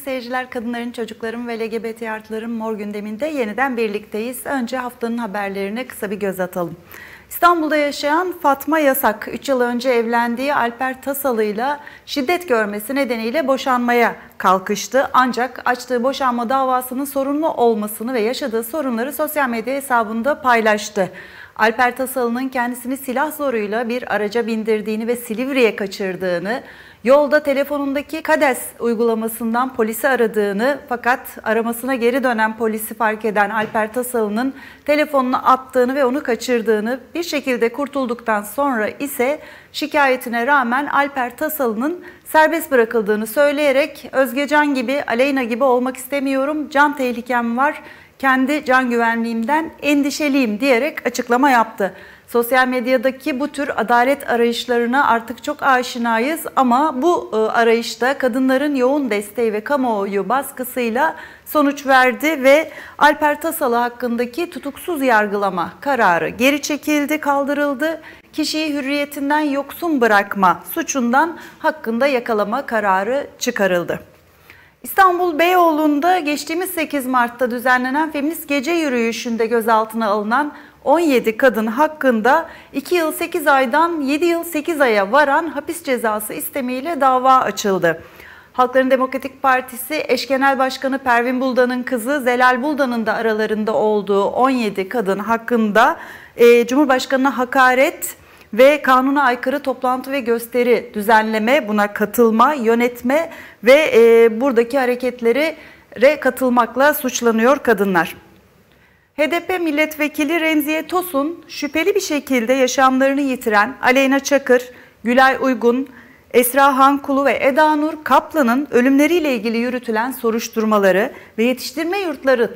Seyirciler, kadınların, çocukların ve LGBT artıların mor gündeminde yeniden birlikteyiz. Önce haftanın haberlerine kısa bir göz atalım. İstanbul'da yaşayan Fatma Yasak, 3 yıl önce evlendiği Alper Tasalı ile şiddet görmesi nedeniyle boşanmaya kalkıştı. Ancak açtığı boşanma davasının sorunlu olmasını ve yaşadığı sorunları sosyal medya hesabında paylaştı. Alper Tasalı'nın kendisini silah zoruyla bir araca bindirdiğini ve Silivri'ye kaçırdığını, Yolda telefonundaki KADES uygulamasından polisi aradığını fakat aramasına geri dönen polisi fark eden Alper Tasalı'nın telefonunu attığını ve onu kaçırdığını bir şekilde kurtulduktan sonra ise şikayetine rağmen Alper Tasalı'nın serbest bırakıldığını söyleyerek Özgecan gibi, Aleyna gibi olmak istemiyorum, can tehlikem var, kendi can güvenliğimden endişeliyim diyerek açıklama yaptı. Sosyal medyadaki bu tür adalet arayışlarına artık çok aşinayız ama bu e, arayışta kadınların yoğun desteği ve kamuoyu baskısıyla sonuç verdi ve Alper Tasalı hakkındaki tutuksuz yargılama kararı geri çekildi, kaldırıldı. Kişiyi hürriyetinden yoksun bırakma suçundan hakkında yakalama kararı çıkarıldı. İstanbul Beyoğlu'nda geçtiğimiz 8 Mart'ta düzenlenen feminist gece yürüyüşünde gözaltına alınan 17 kadın hakkında 2 yıl 8 aydan 7 yıl 8 aya varan hapis cezası istemiyle dava açıldı. Halkların Demokratik Partisi eş genel başkanı Pervin Buldan'ın kızı Zelal Buldan'ın da aralarında olduğu 17 kadın hakkında e, Cumhurbaşkanı'na hakaret ve kanuna aykırı toplantı ve gösteri düzenleme, buna katılma, yönetme ve e, buradaki hareketleri katılmakla suçlanıyor kadınlar. HDP milletvekili Remziye Tosun şüpheli bir şekilde yaşamlarını yitiren Aleyna Çakır, Gülay Uygun, Esra Hankulu ve Eda Nur Kaplan'ın ölümleriyle ilgili yürütülen soruşturmaları ve yetiştirme yurtları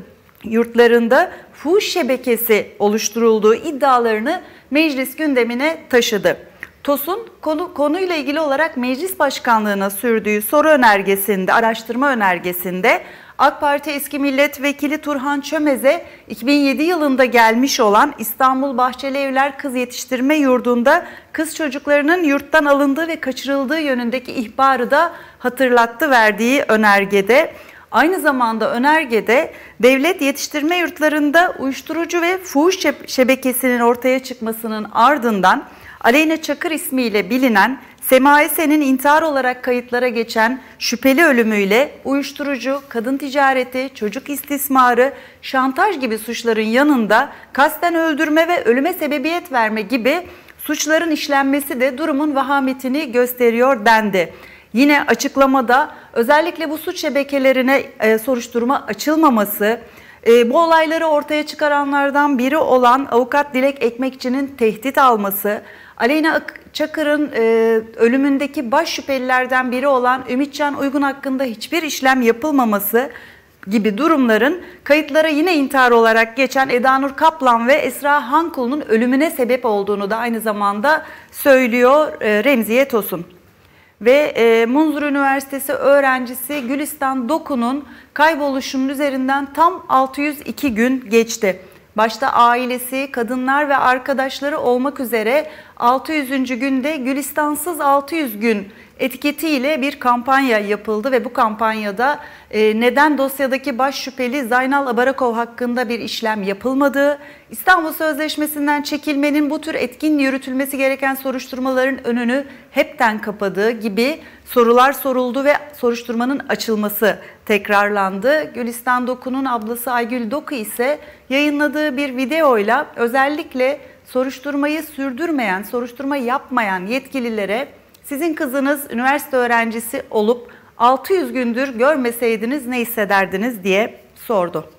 yurtlarında fuhuş şebekesi oluşturulduğu iddialarını meclis gündemine taşıdı. TOS'un konu, konuyla ilgili olarak meclis başkanlığına sürdüğü soru önergesinde, araştırma önergesinde AK Parti eski milletvekili Turhan Çömez'e 2007 yılında gelmiş olan İstanbul Bahçeli Evler Kız Yetiştirme Yurdu'nda kız çocuklarının yurttan alındığı ve kaçırıldığı yönündeki ihbarı da hatırlattı verdiği önergede. Aynı zamanda önergede devlet yetiştirme yurtlarında uyuşturucu ve fuhuş şebekesinin ortaya çıkmasının ardından Aleyna Çakır ismiyle bilinen Sema Esen'in intihar olarak kayıtlara geçen şüpheli ölümüyle uyuşturucu, kadın ticareti, çocuk istismarı, şantaj gibi suçların yanında kasten öldürme ve ölüme sebebiyet verme gibi suçların işlenmesi de durumun vahametini gösteriyor dendi. Yine açıklamada özellikle bu suç şebekelerine e, soruşturma açılmaması, e, bu olayları ortaya çıkaranlardan biri olan avukat Dilek Ekmekçi'nin tehdit alması, Aleyna Çakır'ın e, ölümündeki baş şüphelilerden biri olan Ümitcan Uygun hakkında hiçbir işlem yapılmaması gibi durumların kayıtlara yine intihar olarak geçen Eda Nur Kaplan ve Esra Hankul'un ölümüne sebep olduğunu da aynı zamanda söylüyor e, Remziye Tosun. Ve e, Munzur Üniversitesi öğrencisi Gülistan Doku'nun kayboluşunun üzerinden tam 602 gün geçti. Başta ailesi, kadınlar ve arkadaşları olmak üzere 600. günde Gülistansız 600 gün etiketiyle bir kampanya yapıldı ve bu kampanyada e, neden dosyadaki baş şüpheli Zaynal Abarakov hakkında bir işlem yapılmadığı, İstanbul Sözleşmesi'nden çekilmenin bu tür etkin yürütülmesi gereken soruşturmaların önünü hepten kapadığı gibi sorular soruldu ve soruşturmanın açılması tekrarlandı. Gülistan Doku'nun ablası Aygül Doku ise yayınladığı bir videoyla özellikle soruşturmayı sürdürmeyen, soruşturma yapmayan yetkililere sizin kızınız üniversite öğrencisi olup 600 gündür görmeseydiniz ne hissederdiniz diye sordu.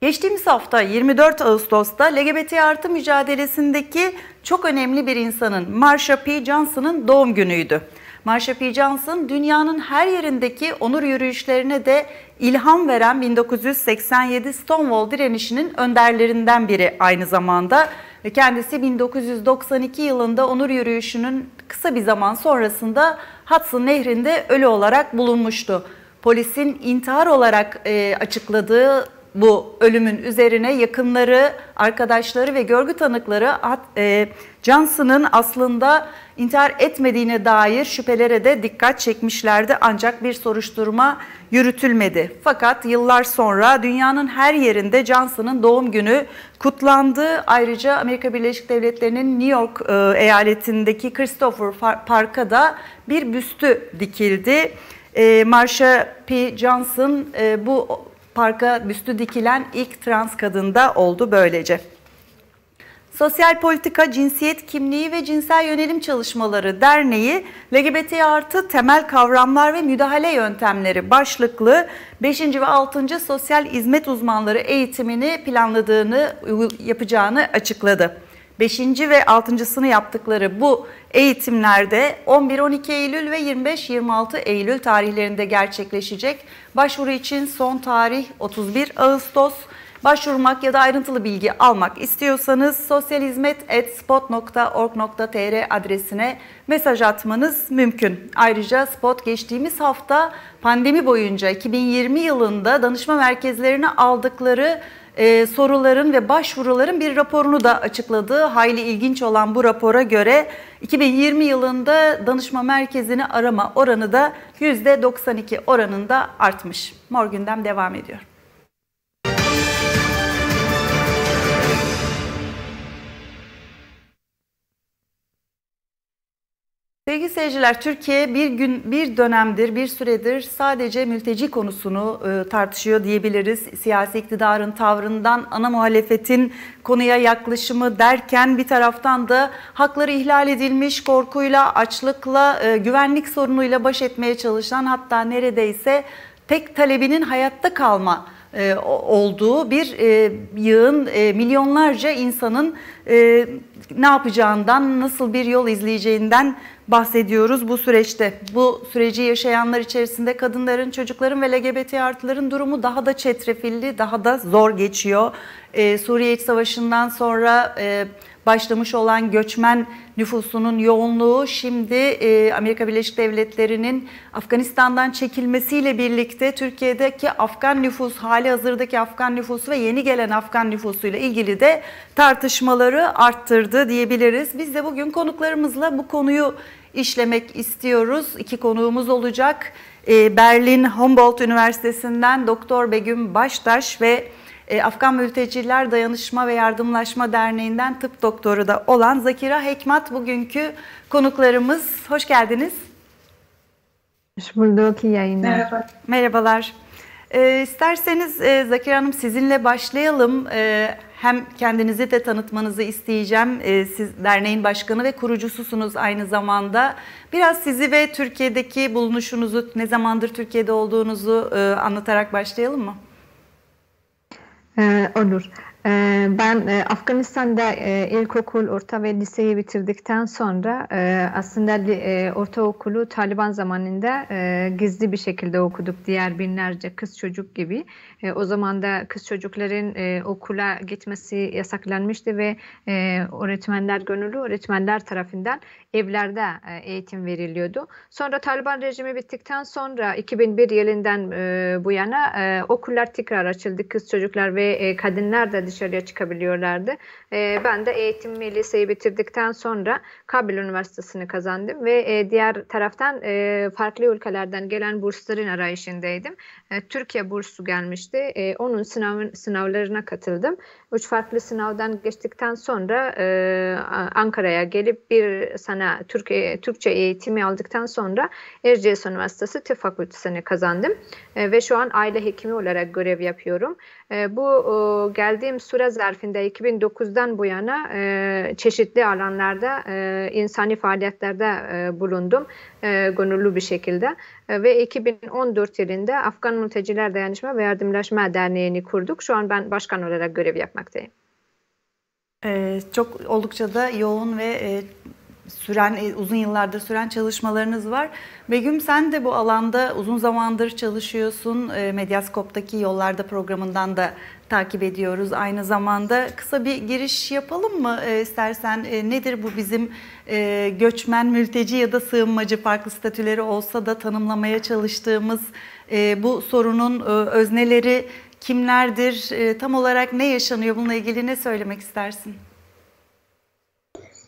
Geçtiğimiz hafta 24 Ağustos'ta LGBT artı mücadelesindeki çok önemli bir insanın Marsha P. Johnson'ın doğum günüydü. Marsha P. Johnson dünyanın her yerindeki onur yürüyüşlerine de ilham veren 1987 Stonewall direnişinin önderlerinden biri aynı zamanda kendisi 1992 yılında onur yürüyüşünün kısa bir zaman sonrasında Hudson Nehri'nde ölü olarak bulunmuştu. Polisin intihar olarak e, açıkladığı bu ölümün üzerine yakınları, arkadaşları ve görgü tanıkları e, Johnson'ın aslında intihar etmediğine dair şüphelere de dikkat çekmişlerdi ancak bir soruşturma yürütülmedi. Fakat yıllar sonra dünyanın her yerinde Johnson'ın doğum günü kutlandı. Ayrıca Amerika Birleşik Devletleri'nin New York e, eyaletindeki Christopher Park'a da bir büstü dikildi. E, Marsha P. Johnson e, bu parka büstü dikilen ilk trans kadın da oldu böylece. Sosyal Politika, Cinsiyet Kimliği ve Cinsel Yönelim Çalışmaları Derneği LGBT artı temel kavramlar ve müdahale yöntemleri başlıklı 5. ve 6. sosyal hizmet uzmanları eğitimini planladığını yapacağını açıkladı. 5. ve 6.sını yaptıkları bu eğitimlerde 11-12 Eylül ve 25-26 Eylül tarihlerinde gerçekleşecek. Başvuru için son tarih 31 Ağustos. Başvurmak ya da ayrıntılı bilgi almak istiyorsanız sosyalhizmet.spot.org.tr adresine mesaj atmanız mümkün. Ayrıca Spot geçtiğimiz hafta pandemi boyunca 2020 yılında danışma merkezlerine aldıkları e, soruların ve başvuruların bir raporunu da açıkladı. Hayli ilginç olan bu rapora göre 2020 yılında danışma merkezini arama oranı da %92 oranında artmış. Mor gündem devam ediyor. Sevgili seyirciler, Türkiye bir gün, bir dönemdir, bir süredir sadece mülteci konusunu e, tartışıyor diyebiliriz. Siyasi iktidarın tavrından ana muhalefetin konuya yaklaşımı derken bir taraftan da hakları ihlal edilmiş, korkuyla, açlıkla, e, güvenlik sorunuyla baş etmeye çalışan hatta neredeyse tek talebinin hayatta kalma e, olduğu bir yığın milyonlarca insanın ne yapacağından, nasıl bir yol izleyeceğinden bahsediyoruz bu süreçte. Bu süreci yaşayanlar içerisinde kadınların, çocukların ve LGBT artıların durumu daha da çetrefilli, daha da zor geçiyor. Ee, Suriye İç Savaşı'ndan sonra e, başlamış olan göçmen nüfusunun yoğunluğu şimdi e, Amerika Birleşik Devletleri'nin Afganistan'dan çekilmesiyle birlikte Türkiye'deki Afgan nüfus, hali hazırdaki Afgan nüfusu ve yeni gelen Afgan nüfusuyla ilgili de tartışmaları arttırdı diyebiliriz. Biz de bugün konuklarımızla bu konuyu işlemek istiyoruz. İki konuğumuz olacak. E, Berlin Humboldt Üniversitesi'nden Doktor Begüm Baştaş ve e, Afgan Mülteciler Dayanışma ve Yardımlaşma Derneği'nden tıp doktoru da olan Zakira Hekmat bugünkü konuklarımız. Hoş geldiniz. Hoş bulduk, iyi yayınlar. Merhaba. Merhabalar. E, isterseniz e, Zakira Hanım sizinle başlayalım. E, hem kendinizi de tanıtmanızı isteyeceğim. E, siz derneğin başkanı ve kurucususunuz aynı zamanda. Biraz sizi ve Türkiye'deki bulunuşunuzu, ne zamandır Türkiye'de olduğunuzu e, anlatarak başlayalım mı? Ee, olur. Ee, ben e, Afganistan'da e, ilkokul, orta ve liseyi bitirdikten sonra aslında ortaokulu Taliban zamanında gizli bir şekilde okuduk. Diğer binlerce kız çocuk gibi. O zaman da kız çocukların okula gitmesi yasaklanmıştı ve öğretmenler gönüllü öğretmenler tarafından evlerde eğitim veriliyordu. Sonra Taliban rejimi bittikten sonra 2001 yılından bu yana okullar tekrar açıldı. Kız çocuklar ve kadınlar da dışarıya çıkabiliyorlardı. E, ben de eğitim liseyi bitirdikten sonra Kabil Üniversitesi'ni kazandım ve e, diğer taraftan e, farklı ülkelerden gelen bursların arayışındaydım. E, Türkiye bursu gelmişti. Onun sınav, sınavlarına katıldım. Üç farklı sınavdan geçtikten sonra Ankara'ya gelip bir sana Türkiye Türkçe eğitimi aldıktan sonra Erciyes Üniversitesi Tıp Fakültesini kazandım. Ve şu an aile hekimi olarak görev yapıyorum. E, bu geldiğim süre zarfında 2009'dan bu yana e, çeşitli alanlarda e, insani faaliyetlerde e, bulundum e, gönüllü bir şekilde ve 2014 yılında Afgan Mülteciler Dayanışma ve Yardımlaşma Derneği'ni kurduk. Şu an ben başkan olarak görev yapmaktayım. Ee, çok oldukça da yoğun ve e, süren e, uzun yıllardır süren çalışmalarınız var. Begüm sen de bu alanda uzun zamandır çalışıyorsun. E, Medyaskop'taki Yollarda programından da takip ediyoruz aynı zamanda. Kısa bir giriş yapalım mı e, istersen? Nedir bu bizim göçmen, mülteci ya da sığınmacı farklı statüleri olsa da tanımlamaya çalıştığımız bu sorunun özneleri kimlerdir? E, tam olarak ne yaşanıyor? Bununla ilgili ne söylemek istersin?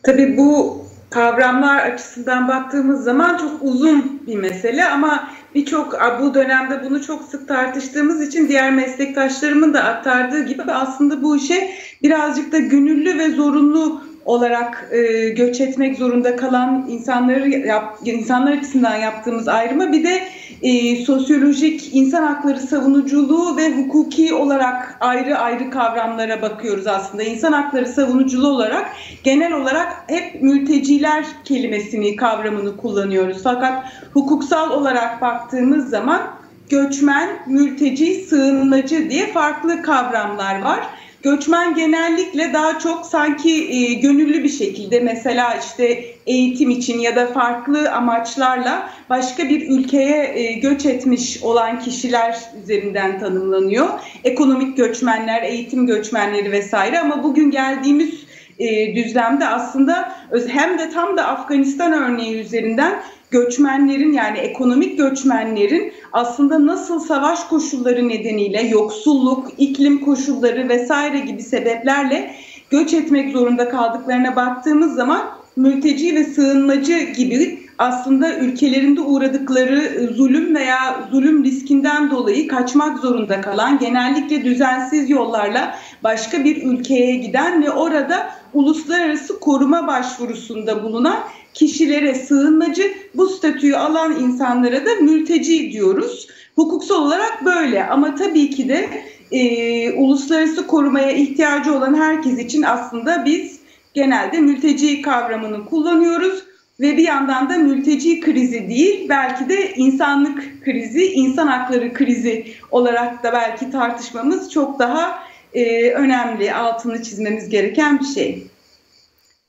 Tabii bu kavramlar açısından baktığımız zaman çok uzun bir mesele ama birçok bu dönemde bunu çok sık tartıştığımız için diğer meslektaşlarımın da aktardığı gibi aslında bu işe birazcık da gönüllü ve zorunlu olarak e, göç etmek zorunda kalan insanları yap, insanlar açısından yaptığımız ayrımı bir de e, sosyolojik insan hakları savunuculuğu ve hukuki olarak ayrı ayrı kavramlara bakıyoruz aslında. İnsan hakları savunuculuğu olarak genel olarak hep mülteciler kelimesini kavramını kullanıyoruz. Fakat hukuksal olarak baktığımız zaman göçmen, mülteci, sığınmacı diye farklı kavramlar var göçmen genellikle daha çok sanki e, gönüllü bir şekilde mesela işte eğitim için ya da farklı amaçlarla başka bir ülkeye e, göç etmiş olan kişiler üzerinden tanımlanıyor. Ekonomik göçmenler, eğitim göçmenleri vesaire ama bugün geldiğimiz e, düzlemde aslında hem de tam da Afganistan örneği üzerinden göçmenlerin yani ekonomik göçmenlerin aslında nasıl savaş koşulları nedeniyle yoksulluk, iklim koşulları vesaire gibi sebeplerle göç etmek zorunda kaldıklarına baktığımız zaman mülteci ve sığınmacı gibi aslında ülkelerinde uğradıkları zulüm veya zulüm riskinden dolayı kaçmak zorunda kalan, genellikle düzensiz yollarla başka bir ülkeye giden ve orada uluslararası koruma başvurusunda bulunan kişilere sığınmacı, bu statüyü alan insanlara da mülteci diyoruz. Hukuksal olarak böyle ama tabii ki de e, uluslararası korumaya ihtiyacı olan herkes için aslında biz genelde mülteci kavramını kullanıyoruz ve bir yandan da mülteci krizi değil belki de insanlık krizi, insan hakları krizi olarak da belki tartışmamız çok daha e, önemli, altını çizmemiz gereken bir şey.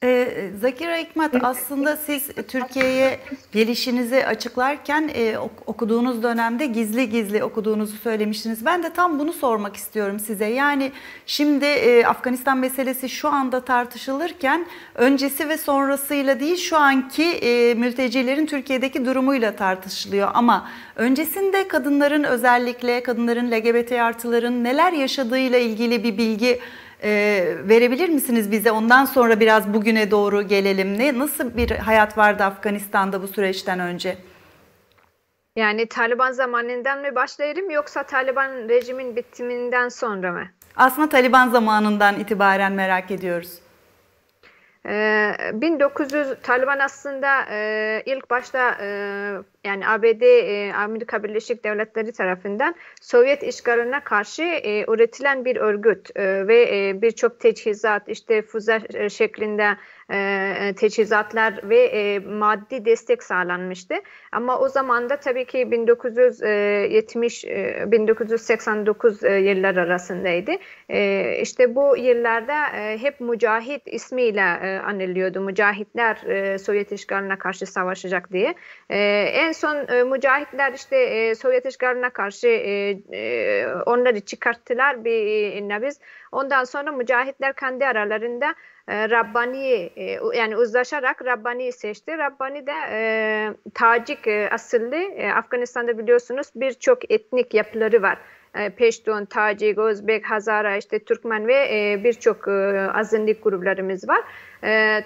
Ee, Zakira Hikmet aslında siz Türkiye'ye gelişinizi açıklarken e, okuduğunuz dönemde gizli gizli okuduğunuzu söylemiştiniz. Ben de tam bunu sormak istiyorum size. Yani şimdi e, Afganistan meselesi şu anda tartışılırken öncesi ve sonrasıyla değil şu anki e, mültecilerin Türkiye'deki durumuyla tartışılıyor. Ama öncesinde kadınların özellikle kadınların LGBT artıların neler yaşadığıyla ilgili bir bilgi e, verebilir misiniz bize? Ondan sonra biraz bugüne doğru gelelim. Ne nasıl bir hayat vardı Afganistan'da bu süreçten önce? Yani Taliban zamanından mı başlayalım yoksa Taliban rejimin bitiminden sonra mı? Aslında Taliban zamanından itibaren merak ediyoruz. 1900 ee, Taliban aslında e, ilk başta e, yani ABD e, Amerika Birleşik Devletleri tarafından Sovyet işgaline karşı üretilen bir örgüt ve birçok teçhizat işte füze şeklinde e, teçhizatlar ve e, maddi destek sağlanmıştı. Ama o zaman da tabii ki 1970 e, 1989 e, yıllar arasındaydı. E, işte bu yıllarda e, hep Mücahit ismiyle e, anılıyordu. Mücahitler e, Sovyet işgaline karşı savaşacak diye. E, en son e, Mücahitler işte e, Sovyet işgaline karşı e, e, onları çıkarttılar bir e, nebiz. Ondan sonra Mücahitler kendi aralarında e, Rabbani yani uzlaşarak Rabbani'yi seçti. Rabbani de e, Tacik e, asıllı. E, Afganistan'da biliyorsunuz birçok etnik yapıları var. E, Peştun, Tacik, Özbek, Hazara, işte Türkmen ve e, birçok e, azınlık gruplarımız var. E,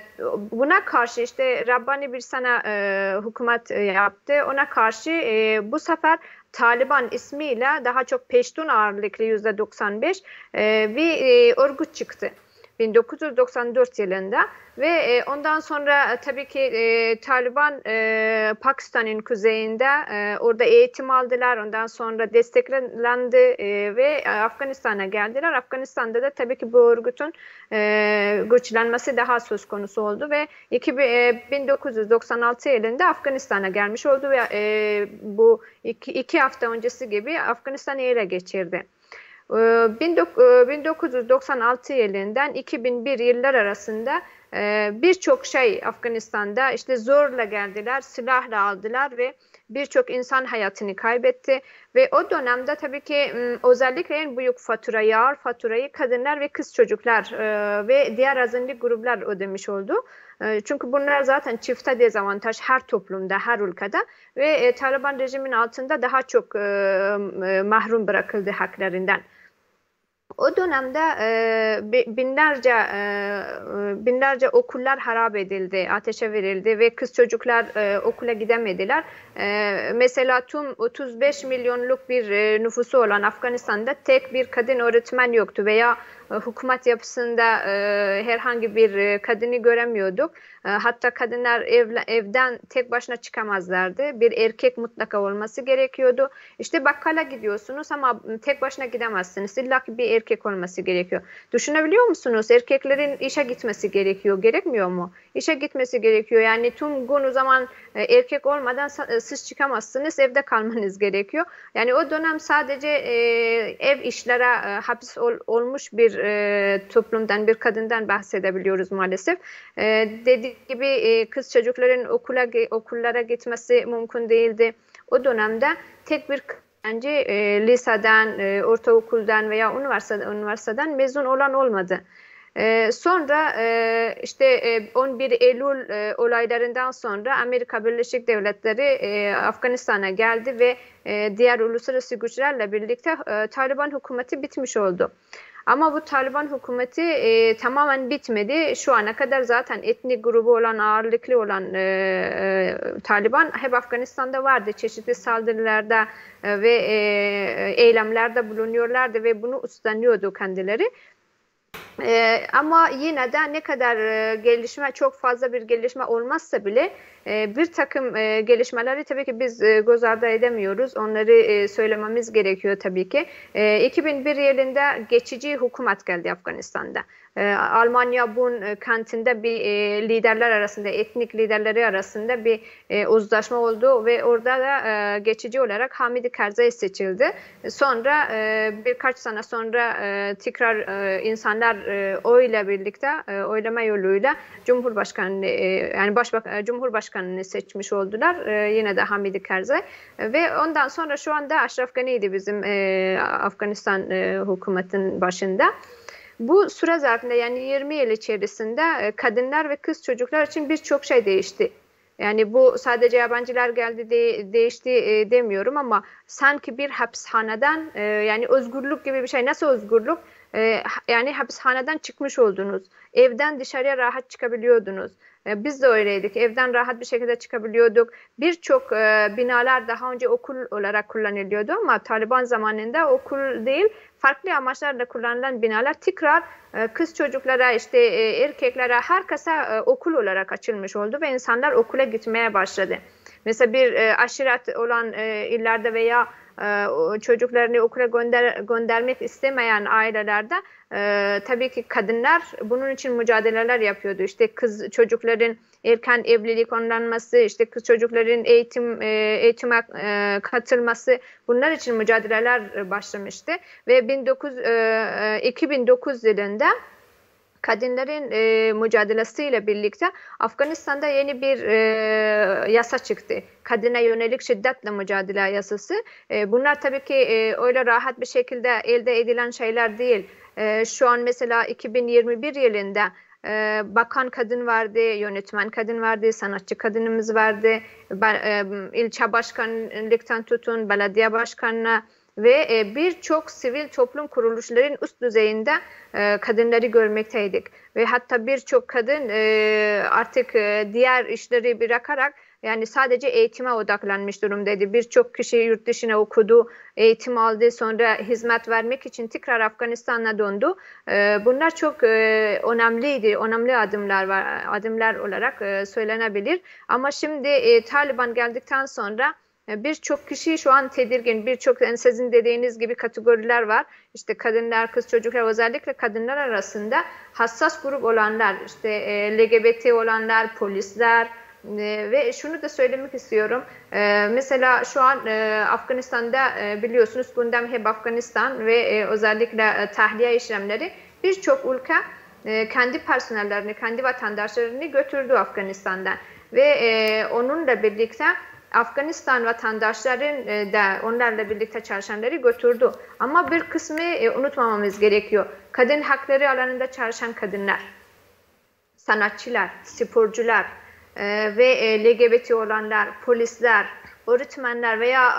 buna karşı işte Rabbani bir sana e, hükümet e, yaptı. Ona karşı e, bu sefer Taliban ismiyle daha çok Peştun ağırlıklı %95 e, bir e, örgüt çıktı. 1994 yılında ve e, ondan sonra e, tabii ki e, Taliban e, Pakistan'ın kuzeyinde e, orada eğitim aldılar. Ondan sonra desteklendi e, ve Afganistan'a geldiler. Afganistan'da da tabii ki bu örgütün e, güçlenmesi daha söz konusu oldu ve 2000, e, 1996 yılında Afganistan'a gelmiş oldu ve e, bu iki, iki hafta öncesi gibi Afganistan'ı ele geçirdi. 1996 ee, e, yılından 2001 yıllar arasında e, birçok şey Afganistan'da işte zorla geldiler, silahla aldılar ve birçok insan hayatını kaybetti ve o dönemde tabii ki özellikle en büyük faturayı, ağır faturayı kadınlar ve kız çocuklar e, ve diğer azınlık gruplar ödemiş oldu. Çünkü bunlar zaten çifte dezavantaj her toplumda, her ülkede ve Taliban rejimin altında daha çok mahrum bırakıldı haklarından. O dönemde e, binlerce e, binlerce okullar harap edildi, ateşe verildi ve kız çocuklar e, okula gidemediler. E, mesela tüm 35 milyonluk bir e, nüfusu olan Afganistan'da tek bir kadın öğretmen yoktu veya e, hükümet yapısında e, herhangi bir e, kadını göremiyorduk. E, hatta kadınlar ev, evden tek başına çıkamazlardı. Bir erkek mutlaka olması gerekiyordu. İşte bakkala gidiyorsunuz ama tek başına gidemezsiniz. İlla ki bir erkek olması gerekiyor. Düşünebiliyor musunuz? Erkeklerin işe gitmesi gerekiyor. Gerekmiyor mu? İşe gitmesi gerekiyor. Yani tüm gün o zaman e, erkek olmadan e, siz çıkamazsınız. Evde kalmanız gerekiyor. Yani o dönem sadece e, ev işlere e, hapis ol, olmuş bir e, toplumdan, bir kadından bahsedebiliyoruz maalesef. E, dediğim gibi e, kız çocukların okula okullara gitmesi mümkün değildi. O dönemde tek bir bence e, liseden, e, ortaokuldan veya üniversiteden, üniversiteden mezun olan olmadı. E, sonra e, işte e, 11 Eylül e, olaylarından sonra Amerika Birleşik Devletleri e, Afganistan'a geldi ve e, diğer uluslararası güçlerle birlikte e, Taliban hükümeti bitmiş oldu. Ama bu Taliban hükümeti e, tamamen bitmedi. Şu ana kadar zaten etnik grubu olan, ağırlıklı olan e, e, Taliban hep Afganistan'da vardı. Çeşitli saldırılarda e, ve e, eylemlerde bulunuyorlardı ve bunu üstleniyordu kendileri. Ee, ama yine de ne kadar e, gelişme çok fazla bir gelişme olmazsa bile e, bir takım e, gelişmeleri tabii ki biz e, göz ardı edemiyoruz. Onları e, söylememiz gerekiyor tabii ki. E, 2001 yılında geçici hükümet geldi Afganistan'da. E, Almanya Bun e, kentinde bir e, liderler arasında, etnik liderleri arasında bir e, uzlaşma oldu ve orada da e, geçici olarak Hamidi Karzai seçildi. Sonra e, birkaç sene sonra e, tekrar e, insanlar e, oyla birlikte, e, oylama yoluyla Cumhurbaşkanı e, yani Başbak e, Cumhurbaşkanını seçmiş oldular. E, yine de Hamidi Karzai ve ondan sonra şu anda Ashraf Ghani'ydi bizim e, Afganistan e, hükümetin başında. Bu süre zarfında yani 20 yıl içerisinde e, kadınlar ve kız çocuklar için birçok şey değişti. Yani bu sadece yabancılar geldi de, değişti e, demiyorum ama sanki bir hapishaneden e, yani özgürlük gibi bir şey. Nasıl özgürlük? E, yani hapishaneden çıkmış oldunuz. Evden dışarıya rahat çıkabiliyordunuz. E, biz de öyleydik. Evden rahat bir şekilde çıkabiliyorduk. Birçok e, binalar daha önce okul olarak kullanılıyordu ama Taliban zamanında okul değil farklı amaçlarla kullanılan binalar tekrar e, kız çocuklara işte e, erkeklere herkese e, okul olarak açılmış oldu ve insanlar okula gitmeye başladı. Mesela bir e, aşiret olan e, illerde veya e, çocuklarını okula gönder, göndermek istemeyen ailelerde e, tabii ki kadınlar bunun için mücadeleler yapıyordu. İşte kız çocukların erken evlilik onlanması, işte kız çocukların eğitim e, eğitime e, katılması bunlar için mücadeleler başlamıştı ve 19 e, 2009 yılında kadınların e, mücadelesiyle birlikte Afganistan'da yeni bir e, yasa çıktı. Kadına yönelik şiddetle mücadele yasası. E, bunlar tabii ki e, öyle rahat bir şekilde elde edilen şeyler değil. E, şu an mesela 2021 yılında e, bakan kadın vardı, yönetmen kadın vardı, sanatçı kadınımız vardı, e, ilçe başkanlıktan tutun, belediye başkanına, ve e, birçok sivil toplum kuruluşların üst düzeyinde e, kadınları görmekteydik. Ve hatta birçok kadın e, artık diğer işleri bırakarak yani sadece eğitime odaklanmış durumdaydı. Birçok kişi yurt dışına okudu, eğitim aldı, sonra hizmet vermek için tekrar Afganistan'a döndü. Bunlar çok önemliydi, önemli adımlar var, adımlar olarak söylenebilir. Ama şimdi Taliban geldikten sonra Birçok kişi şu an tedirgin. Birçok sizin dediğiniz gibi kategoriler var. İşte kadınlar, kız çocuklar özellikle kadınlar arasında hassas grup olanlar, işte e, LGBT olanlar, polisler e, ve şunu da söylemek istiyorum. E, mesela şu an e, Afganistan'da e, biliyorsunuz gündem hep Afganistan ve e, özellikle e, tahliye işlemleri birçok ülke e, kendi personellerini, kendi vatandaşlarını götürdü Afganistan'dan ve e, onunla birlikte Afganistan vatandaşların e, da onlarla birlikte çalışanları götürdü. Ama bir kısmı e, unutmamamız gerekiyor. Kadın hakları alanında çalışan kadınlar, sanatçılar, sporcular e, ve LGBT olanlar, polisler, öğretmenler veya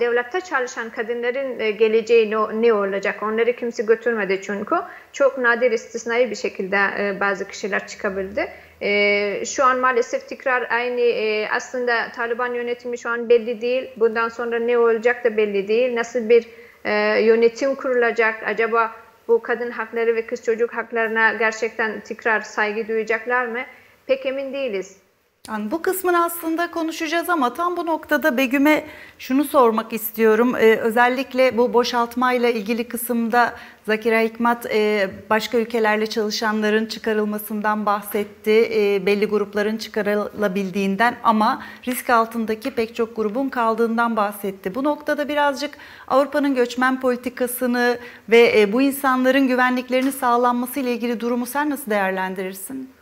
devlette çalışan kadınların e, geleceği ne, olacak? Onları kimse götürmedi çünkü. Çok nadir istisnai bir şekilde bazı kişiler çıkabildi. E, şu an maalesef tekrar aynı e, aslında Taliban yönetimi şu an belli değil. Bundan sonra ne olacak da belli değil. Nasıl bir e, yönetim kurulacak? Acaba bu kadın hakları ve kız çocuk haklarına gerçekten tekrar saygı duyacaklar mı? Pek emin değiliz. Yani bu kısmını aslında konuşacağız ama tam bu noktada Begüm'e şunu sormak istiyorum. Ee, özellikle bu boşaltmayla ilgili kısımda Zakira Hikmat e, başka ülkelerle çalışanların çıkarılmasından bahsetti. E, belli grupların çıkarılabildiğinden ama risk altındaki pek çok grubun kaldığından bahsetti. Bu noktada birazcık Avrupa'nın göçmen politikasını ve e, bu insanların güvenliklerini sağlanması ile ilgili durumu sen nasıl değerlendirirsin?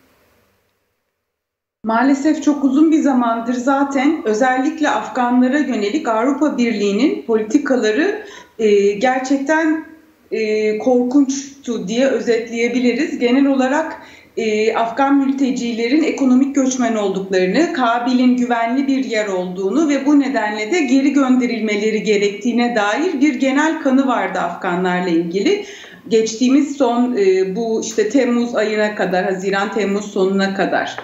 Maalesef çok uzun bir zamandır zaten özellikle Afganlara yönelik Avrupa Birliği'nin politikaları e, gerçekten e, korkunçtu diye özetleyebiliriz. Genel olarak e, Afgan mültecilerin ekonomik göçmen olduklarını, Kabil'in güvenli bir yer olduğunu ve bu nedenle de geri gönderilmeleri gerektiğine dair bir genel kanı vardı Afganlarla ilgili. Geçtiğimiz son e, bu işte Temmuz ayına kadar, Haziran-Temmuz sonuna kadar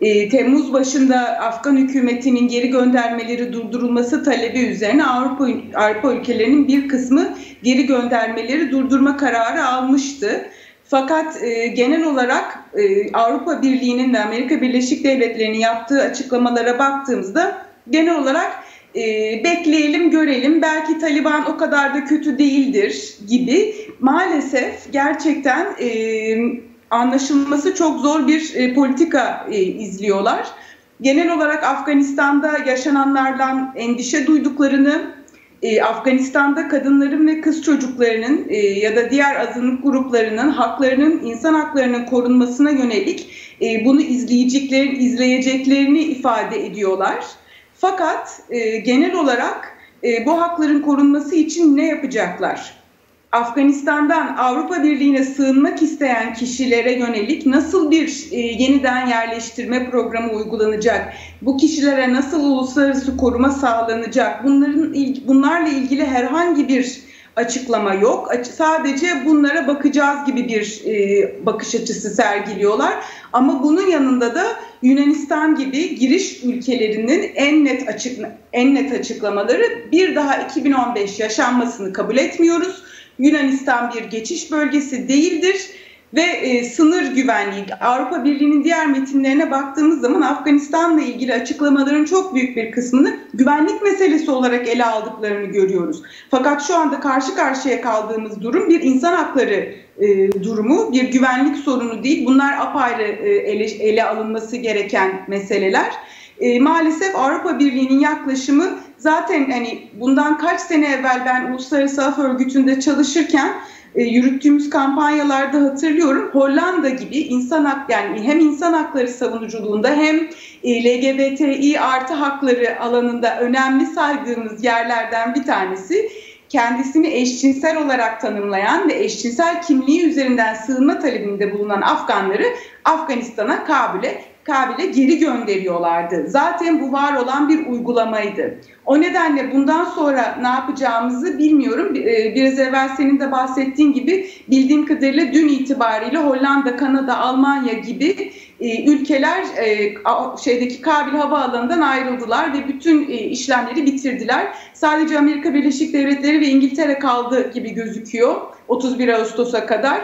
e, Temmuz başında Afgan hükümetinin geri göndermeleri durdurulması talebi üzerine Avrupa, Avrupa ülkelerinin bir kısmı geri göndermeleri durdurma kararı almıştı. Fakat e, genel olarak e, Avrupa Birliği'nin ve Amerika Birleşik Devletleri'nin yaptığı açıklamalara baktığımızda genel olarak e, bekleyelim görelim belki Taliban o kadar da kötü değildir gibi maalesef gerçekten e, anlaşılması çok zor bir e, politika e, izliyorlar. Genel olarak Afganistan'da yaşananlardan endişe duyduklarını, e, Afganistan'da kadınların ve kız çocuklarının e, ya da diğer azınlık gruplarının haklarının, insan haklarının korunmasına yönelik e, bunu izleyeceklerin, izleyeceklerini ifade ediyorlar. Fakat e, genel olarak e, bu hakların korunması için ne yapacaklar? Afganistan'dan Avrupa Birliği'ne sığınmak isteyen kişilere yönelik nasıl bir e, yeniden yerleştirme programı uygulanacak? Bu kişilere nasıl uluslararası koruma sağlanacak? Bunların bunlarla ilgili herhangi bir açıklama yok. Sadece bunlara bakacağız gibi bir e, bakış açısı sergiliyorlar. Ama bunun yanında da Yunanistan gibi giriş ülkelerinin en net açık en net açıklamaları bir daha 2015 yaşanmasını kabul etmiyoruz Yunanistan bir geçiş bölgesi değildir ve e, sınır güvenliği Avrupa Birliği'nin diğer metinlerine baktığımız zaman Afganistan'la ilgili açıklamaların çok büyük bir kısmını güvenlik meselesi olarak ele aldıklarını görüyoruz. Fakat şu anda karşı karşıya kaldığımız durum bir insan hakları e, durumu, bir güvenlik sorunu değil. Bunlar apayrı e, ele, ele alınması gereken meseleler. E, maalesef Avrupa Birliği'nin yaklaşımı zaten hani bundan kaç sene evvel ben Uluslararası Af Örgütü'nde çalışırken e, yürüttüğümüz kampanyalarda hatırlıyorum Hollanda gibi insan hak yani hem insan hakları savunuculuğunda hem e, LGBTİ artı hakları alanında önemli saydığımız yerlerden bir tanesi kendisini eşcinsel olarak tanımlayan ve eşcinsel kimliği üzerinden sığınma talebinde bulunan Afganları Afganistan'a, Kabil'e Kabil'e geri gönderiyorlardı. Zaten bu var olan bir uygulamaydı. O nedenle bundan sonra ne yapacağımızı bilmiyorum. E, biraz evvel senin de bahsettiğin gibi bildiğim kadarıyla dün itibariyle Hollanda, Kanada, Almanya gibi e, ülkeler e, şeydeki Kabil havaalanından ayrıldılar ve bütün işlemleri bitirdiler. Sadece Amerika Birleşik Devletleri ve İngiltere kaldı gibi gözüküyor 31 Ağustos'a kadar.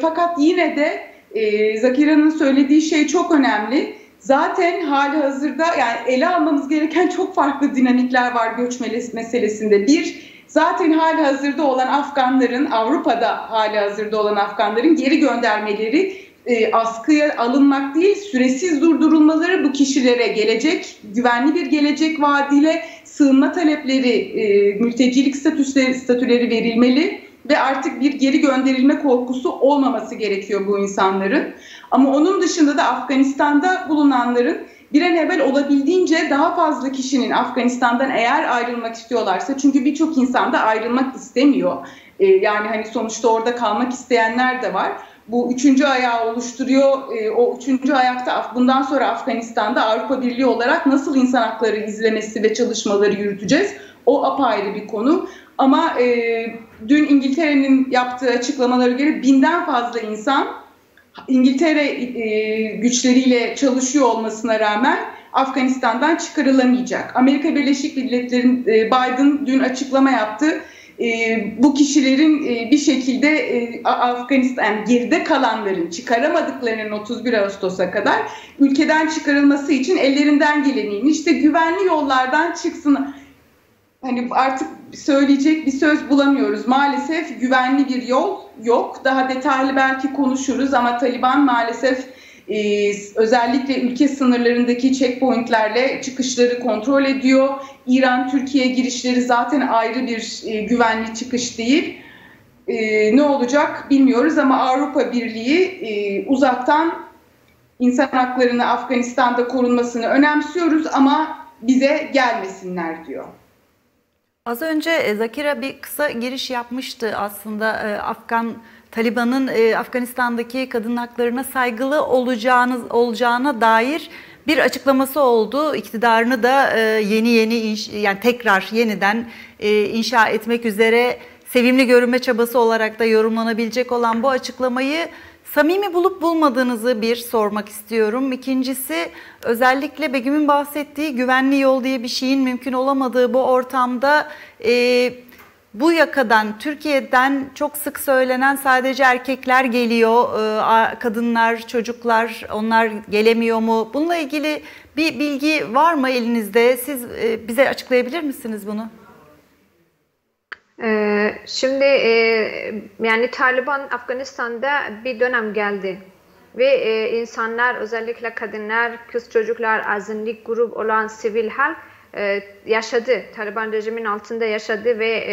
Fakat yine de e, Zakira'nın söylediği şey çok önemli. Zaten hali hazırda yani ele almamız gereken çok farklı dinamikler var göç meselesinde. Bir, zaten hali hazırda olan Afganların, Avrupa'da hali hazırda olan Afganların geri göndermeleri e, askıya alınmak değil, süresiz durdurulmaları bu kişilere gelecek, güvenli bir gelecek vaadiyle sığınma talepleri, e, mültecilik statüsleri, statüleri verilmeli ve artık bir geri gönderilme korkusu olmaması gerekiyor bu insanların. Ama onun dışında da Afganistan'da bulunanların bir an evvel olabildiğince daha fazla kişinin Afganistan'dan eğer ayrılmak istiyorlarsa çünkü birçok insan da ayrılmak istemiyor. Ee, yani hani sonuçta orada kalmak isteyenler de var. bu üçüncü ayağı oluşturuyor. E, o üçüncü ayakta bundan sonra Afganistan'da Avrupa Birliği olarak nasıl insan hakları izlemesi ve çalışmaları yürüteceğiz? O apayrı bir konu. Ama e, dün İngiltere'nin yaptığı açıklamalara göre binden fazla insan İngiltere e, güçleriyle çalışıyor olmasına rağmen Afganistan'dan çıkarılamayacak. Amerika Birleşik Devletleri'nin e, Biden dün açıklama yaptı. E, bu kişilerin e, bir şekilde e, Afganistan yani geride kalanların çıkaramadıklarının 31 Ağustos'a kadar ülkeden çıkarılması için ellerinden gelenin işte güvenli yollardan çıksın. Hani artık söyleyecek bir söz bulamıyoruz. Maalesef güvenli bir yol yok. Daha detaylı belki konuşuruz ama Taliban maalesef e, özellikle ülke sınırlarındaki checkpointlerle çıkışları kontrol ediyor. İran-Türkiye girişleri zaten ayrı bir e, güvenli çıkış değil. E, ne olacak bilmiyoruz ama Avrupa Birliği e, uzaktan insan haklarını Afganistan'da korunmasını önemsiyoruz ama bize gelmesinler diyor. Az önce e, Zakira bir kısa giriş yapmıştı aslında e, Afgan Taliban'ın e, Afganistan'daki kadın haklarına saygılı olacağını olacağına dair bir açıklaması oldu. İktidarını da yeni yeni yani tekrar yeniden inşa etmek üzere sevimli görünme çabası olarak da yorumlanabilecek olan bu açıklamayı Samimi bulup bulmadığınızı bir sormak istiyorum. İkincisi özellikle Begüm'ün bahsettiği güvenli yol diye bir şeyin mümkün olamadığı bu ortamda e, bu yakadan Türkiye'den çok sık söylenen sadece erkekler geliyor, e, kadınlar, çocuklar onlar gelemiyor mu? Bununla ilgili bir bilgi var mı elinizde? Siz e, bize açıklayabilir misiniz bunu? Ee, şimdi e, yani Taliban Afganistan'da bir dönem geldi ve e, insanlar özellikle kadınlar, kız çocuklar, azınlık grup olan sivil halk e, yaşadı. Taliban rejimin altında yaşadı ve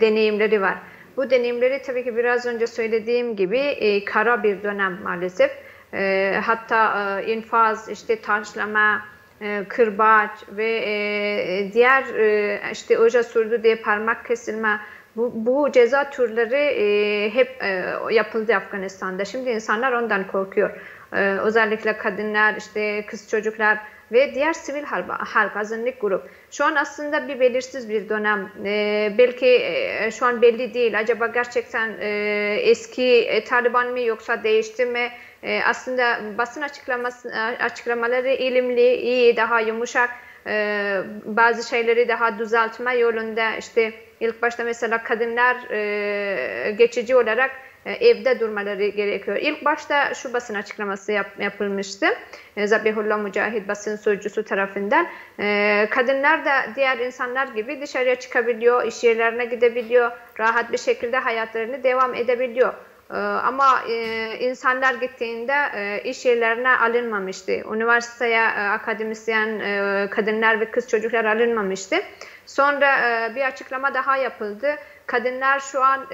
deneyimleri var. Bu deneyimleri tabii ki biraz önce söylediğim gibi kara bir dönem maalesef. hatta infaz, işte taşlama, kırbaç ve e, diğer e, işte oja sürdü diye parmak kesilme bu, bu ceza türleri hep yapıldı Afganistan'da. Şimdi insanlar ondan korkuyor. özellikle kadınlar, işte kız çocuklar ve diğer sivil halk, azınlık grup. Şu an aslında bir belirsiz bir dönem. belki şu an belli değil. Acaba gerçekten eski Taliban mı yoksa değişti mi? E, aslında basın açıklaması e, açıklamaları ilimli, iyi, daha yumuşak, e, bazı şeyleri daha düzeltme yolunda işte ilk başta mesela kadınlar e, geçici olarak e, evde durmaları gerekiyor. İlk başta şu basın açıklaması yap, yapılmıştı. E, Zabihullah Mücahit basın sözcüsü tarafından. E, kadınlar da diğer insanlar gibi dışarıya çıkabiliyor, iş yerlerine gidebiliyor, rahat bir şekilde hayatlarını devam edebiliyor. Ee, ama e, insanlar gittiğinde e, iş yerlerine alınmamıştı. Üniversiteye e, akademisyen kadınlar ve kız çocuklar alınmamıştı. Sonra bir açıklama daha yapıldı. Kadınlar şu an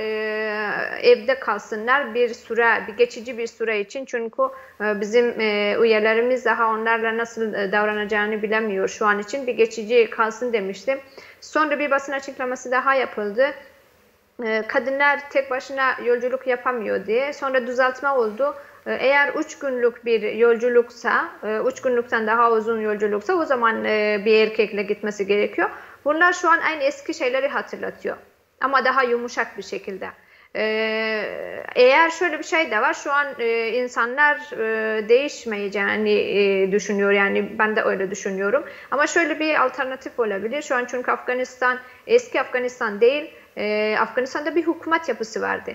evde kalsınlar bir süre, bir geçici bir süre için. Çünkü bizim üyelerimiz daha onlarla nasıl davranacağını bilemiyor şu an için. Bir geçici kalsın demiştim. Sonra bir basın açıklaması daha yapıldı. Ee, kadınlar tek başına yolculuk yapamıyor diye. Sonra düzeltme oldu. Ee, eğer üç günlük bir yolculuksa, e, üç günlükten daha uzun yolculuksa o zaman e, bir erkekle gitmesi gerekiyor. Bunlar şu an aynı eski şeyleri hatırlatıyor. Ama daha yumuşak bir şekilde. Ee, eğer şöyle bir şey de var, şu an e, insanlar değişmeyeceğini düşünüyor. Yani ben de öyle düşünüyorum. Ama şöyle bir alternatif olabilir. Şu an çünkü Afganistan eski Afganistan değil e, Afganistan'da bir hükümet yapısı vardı.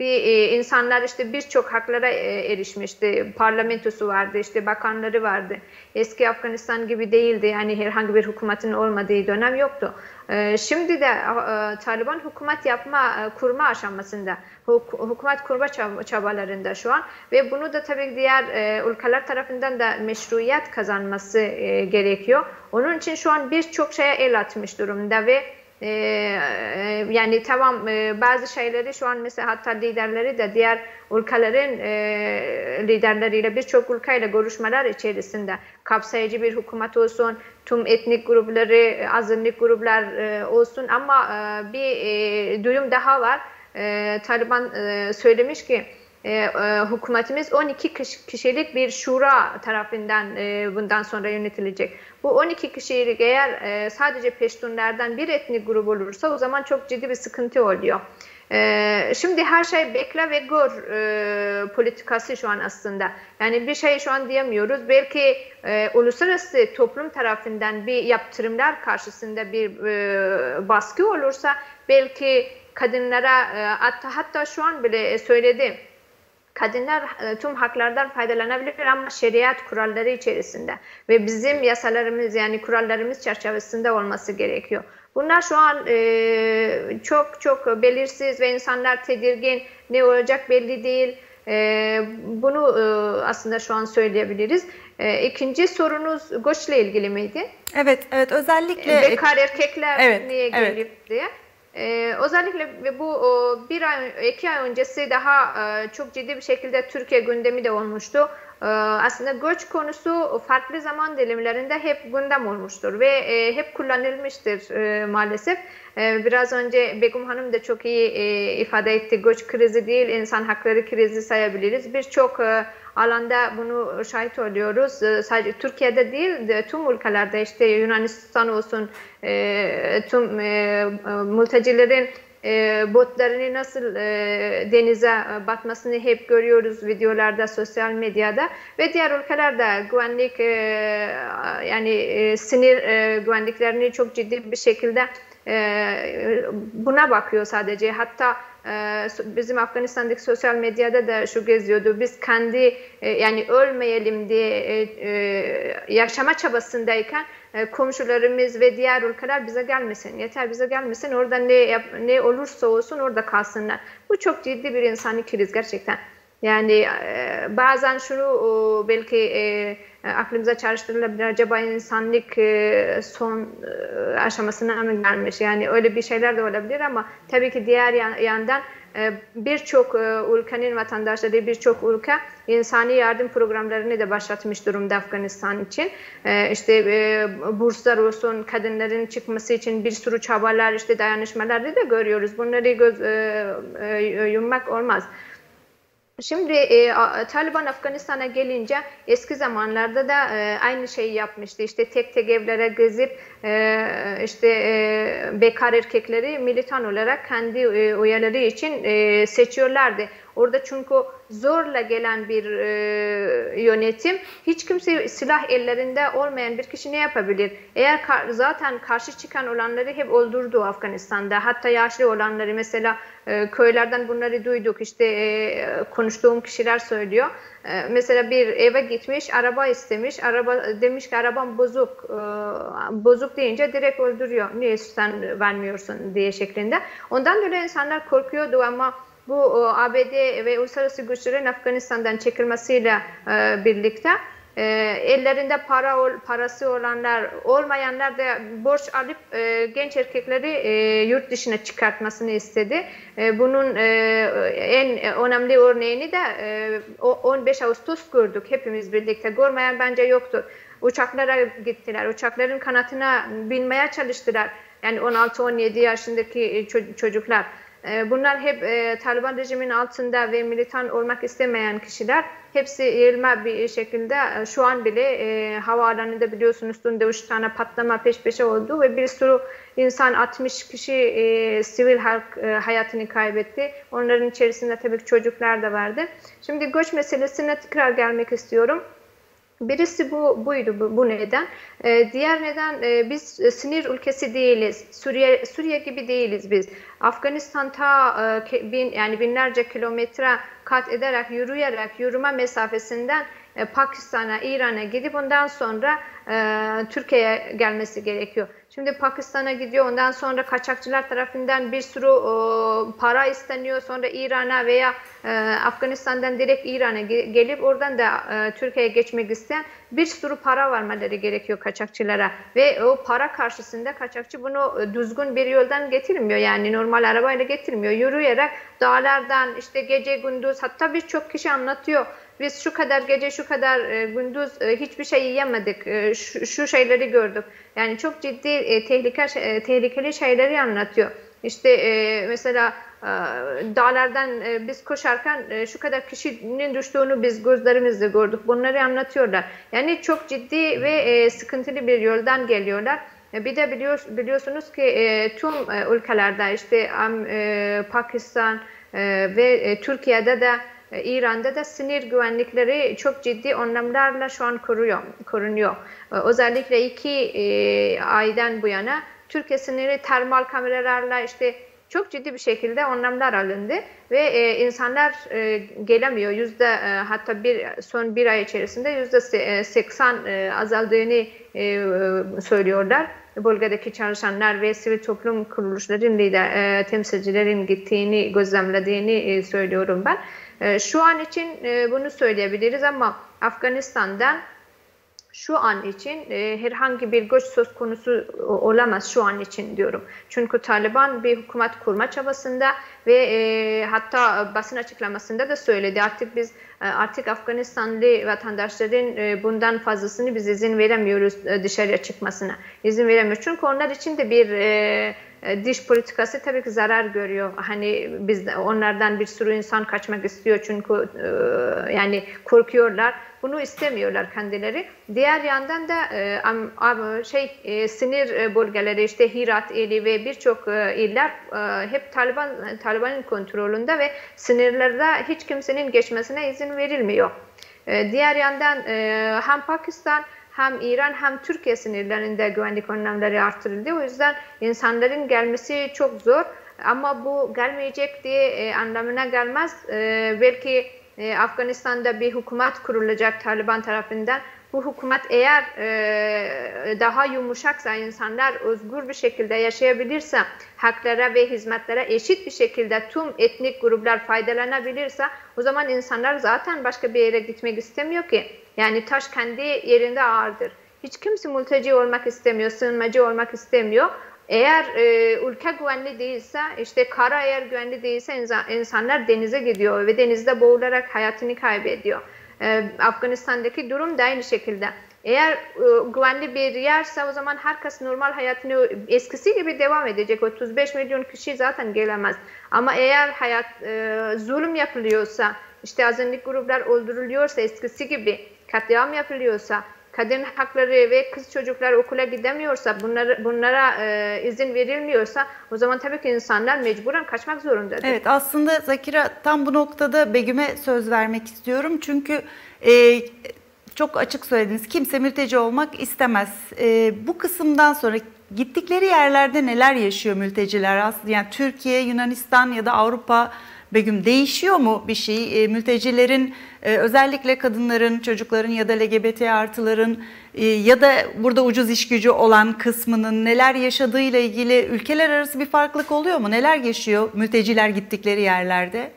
Bir e, insanlar işte birçok haklara e, erişmişti. Parlamentosu vardı, işte bakanları vardı. Eski Afganistan gibi değildi. Yani herhangi bir hükümetin olmadığı dönem yoktu. E, şimdi de e, Taliban hükümet yapma, e, kurma aşamasında, huk, hükümet kurma çabalarında şu an ve bunu da tabii diğer e, ülkeler tarafından da meşruiyet kazanması e, gerekiyor. Onun için şu an birçok şeye el atmış durumda ve e, yani tamam e, bazı şeyleri şu an mesela hatta liderleri de diğer ülkelerin e, liderleriyle birçok ülkeyle görüşmeler içerisinde kapsayıcı bir hükümet olsun, tüm etnik grupları, azınlık gruplar e, olsun ama e, bir e, duyum daha var. E, Taliban e, söylemiş ki e, e, hükümetimiz 12 kişilik bir şura tarafından e, bundan sonra yönetilecek. Bu 12 kişilik eğer e, sadece Peştunlerden bir etnik grubu olursa o zaman çok ciddi bir sıkıntı oluyor. Ee, şimdi her şey bekle ve gör e, politikası şu an aslında. Yani bir şey şu an diyemiyoruz. Belki e, uluslararası toplum tarafından bir yaptırımlar karşısında bir e, baskı olursa belki kadınlara e, hatta, hatta şu an bile söyledim kadınlar e, tüm haklardan faydalanabilir ama şeriat kuralları içerisinde ve bizim yasalarımız yani kurallarımız çerçevesinde olması gerekiyor. Bunlar şu an e, çok çok belirsiz ve insanlar tedirgin. Ne olacak belli değil. E, bunu e, aslında şu an söyleyebiliriz. E, ikinci sorunuz göçle ilgili miydi? Evet, evet özellikle... Bekar erkekler evet, niye evet. diye. Ee, özellikle bu bir ay, iki ay öncesi daha e, çok ciddi bir şekilde Türkiye gündemi de olmuştu. Ee, aslında göç konusu farklı zaman dilimlerinde hep gündem olmuştur ve e, hep kullanılmıştır e, maalesef. Biraz önce Begum Hanım da çok iyi ifade etti. Göç krizi değil, insan hakları krizi sayabiliriz. Birçok alanda bunu şahit oluyoruz. E, sadece Türkiye'de değil, de, tüm ülkelerde işte Yunanistan olsun, e, tüm e, mültecilerin e, botlarını nasıl denize batmasını hep görüyoruz videolarda, sosyal medyada ve diğer ülkelerde güvenlik yani e, sinir güvenliklerini çok ciddi bir şekilde buna bakıyor sadece. Hatta bizim Afganistan'daki sosyal medyada da şu geziyordu. Biz kendi e, yani ölmeyelim diye e, e, yaşama çabasındayken komşularımız ve diğer ülkeler bize gelmesin. Yeter bize gelmesin. Orada ne yap, ne olursa olsun orada kalsınlar. Bu çok ciddi bir insani kriz gerçekten. Yani e, bazen şunu e, belki e, aklımıza çağrıştırılabilir. Acaba insanlık e, son e, aşamasına mı gelmiş? Yani öyle bir şeyler de olabilir ama tabii ki diğer yan, yandan ee, birçok e, ülkenin vatandaşları, birçok ülke insani yardım programlarını da başlatmış durumda Afganistan için. Ee, işte e, burslar olsun, kadınların çıkması için bir sürü çabalar, işte dayanışmaları da görüyoruz. Bunları göz, e, yummak olmaz. Şimdi e, Taliban Afganistan'a gelince eski zamanlarda da e, aynı şeyi yapmıştı. İşte tek tek evlere gezip e, işte e, bekar erkekleri militan olarak kendi e, üyeleri için e, seçiyorlardı. Orada çünkü zorla gelen bir e, yönetim hiç kimse silah ellerinde olmayan bir kişi ne yapabilir? Eğer kar, zaten karşı çıkan olanları hep öldürdü Afganistan'da. Hatta yaşlı olanları mesela e, köylerden bunları duyduk. İşte e, konuştuğum kişiler söylüyor. E, mesela bir eve gitmiş, araba istemiş. Araba demiş ki arabam bozuk. E, bozuk deyince direkt öldürüyor. Niye sen vermiyorsun diye şeklinde. Ondan dolayı insanlar korkuyordu ama bu ABD ve uluslararası güçlerin Afganistan'dan çekilmesiyle e, birlikte e, ellerinde para parası olanlar olmayanlar da borç alıp e, genç erkekleri e, yurt dışına çıkartmasını istedi. E, bunun e, en önemli örneğini de e, 15 Ağustos gördük hepimiz birlikte. Görmeyen bence yoktu. Uçaklara gittiler. Uçakların kanatına binmeye çalıştılar. Yani 16-17 yaşındaki çocuklar. Ee, bunlar hep e, Taliban rejimin altında ve militan olmak istemeyen kişiler. Hepsi yığılma bir şekilde e, şu an bile e, havaalanında biliyorsunuz üstünde üç tane patlama peş peşe oldu ve bir sürü insan 60 kişi e, sivil halk e, hayatını kaybetti. Onların içerisinde tabii ki çocuklar da vardı. Şimdi göç meselesine tekrar gelmek istiyorum. Birisi bu buydu bu, bu neden. Ee, diğer neden e, biz e, sinir ülkesi değiliz. Suriye Suriye gibi değiliz biz. Afganistan ta e, bin yani binlerce kilometre kat ederek yürüyerek yürüme mesafesinden e, Pakistan'a, İran'a gidip ondan sonra e, Türkiye'ye gelmesi gerekiyor. Şimdi Pakistan'a gidiyor ondan sonra kaçakçılar tarafından bir sürü e, para isteniyor. Sonra İran'a veya e, Afganistan'dan direkt İran'a gelip oradan da e, Türkiye'ye geçmek isteyen bir sürü para vermeleri gerekiyor kaçakçılara. Ve o para karşısında kaçakçı bunu e, düzgün bir yoldan getirmiyor. Yani normal arabayla getirmiyor. Yürüyerek dağlardan işte gece gündüz hatta birçok kişi anlatıyor biz şu kadar gece şu kadar e, gündüz e, hiçbir şey yiyemedik. E, şu, şu şeyleri gördük. Yani çok ciddi e, tehlike, e, tehlikeli şeyleri anlatıyor. İşte e, mesela dağlardan biz koşarken şu kadar kişinin düştüğünü biz gözlerimizle gördük. Bunları anlatıyorlar. Yani çok ciddi ve sıkıntılı bir yoldan geliyorlar. Bir de biliyor, biliyorsunuz ki tüm ülkelerde işte Pakistan ve Türkiye'de de İran'da da sinir güvenlikleri çok ciddi önlemlerle şu an koruyor, korunuyor. Özellikle iki aydan bu yana Türkiye sınırı termal kameralarla işte çok ciddi bir şekilde önlemler alındı ve e, insanlar e, gelemiyor. Yüzde e, hatta bir son bir ay içerisinde yüzde 80 e, azaldığını e, söylüyorlar. Bölgedeki çalışanlar ve sivil toplum kuruluşların lider e, temsilcilerin gittiğini gözlemlediğini e, söylüyorum ben. E, şu an için e, bunu söyleyebiliriz ama Afganistan'dan şu an için e, herhangi bir göç söz konusu olamaz şu an için diyorum. Çünkü Taliban bir hükümet kurma çabasında ve e, hatta basın açıklamasında da söyledi artık biz artık Afganistanlı vatandaşların bundan fazlasını biz izin veremiyoruz e, dışarıya çıkmasına. İzin veremiyoruz çünkü onlar için de bir dış politikası tabii ki zarar görüyor. Hani biz onlardan bir sürü insan kaçmak istiyor çünkü e, yani korkuyorlar. Bunu istemiyorlar kendileri. Diğer yandan da e, şey sinir bölgeleri işte Hirat ili ve birçok iller hep Taliban Taliban'ın kontrolünde ve sınırlarda hiç kimsenin geçmesine izin verilmiyor. Diğer yandan hem Pakistan hem İran hem Türkiye sınırlarında güvenlik önlemleri artırıldı. O yüzden insanların gelmesi çok zor. Ama bu gelmeyecek diye e, anlamına gelmez. E, belki e, Afganistan'da bir hükümet kurulacak Taliban tarafından. Bu hükümet eğer e, daha yumuşaksa insanlar özgür bir şekilde yaşayabilirse, haklara ve hizmetlere eşit bir şekilde tüm etnik gruplar faydalanabilirse o zaman insanlar zaten başka bir yere gitmek istemiyor ki. Yani taş kendi yerinde ağırdır. Hiç kimse mülteci olmak istemiyor, sığınmacı olmak istemiyor. Eğer e, ülke güvenli değilse, işte kara eğer güvenli değilse insanlar denize gidiyor ve denizde boğularak hayatını kaybediyor. E, Afganistan'daki durum da aynı şekilde. Eğer e, güvenli bir yerse o zaman herkes normal hayatını eskisi gibi devam edecek. 35 milyon kişi zaten gelemez. Ama eğer hayat e, zulüm yapılıyorsa, işte azınlık gruplar öldürülüyorsa eskisi gibi katliam yapılıyorsa, kadın hakları ve kız çocuklar okula gidemiyorsa, bunlara, bunlara e, izin verilmiyorsa o zaman tabii ki insanlar mecburen kaçmak zorundadır. Evet aslında Zakira tam bu noktada Begüm'e söz vermek istiyorum. Çünkü e, çok açık söylediniz. Kimse mülteci olmak istemez. E, bu kısımdan sonra gittikleri yerlerde neler yaşıyor mülteciler? Aslında yani Türkiye, Yunanistan ya da Avrupa Begüm değişiyor mu bir şey? E, mültecilerin e, özellikle kadınların, çocukların ya da LGBT artıların e, ya da burada ucuz iş gücü olan kısmının neler yaşadığıyla ilgili ülkeler arası bir farklılık oluyor mu? Neler yaşıyor mülteciler gittikleri yerlerde?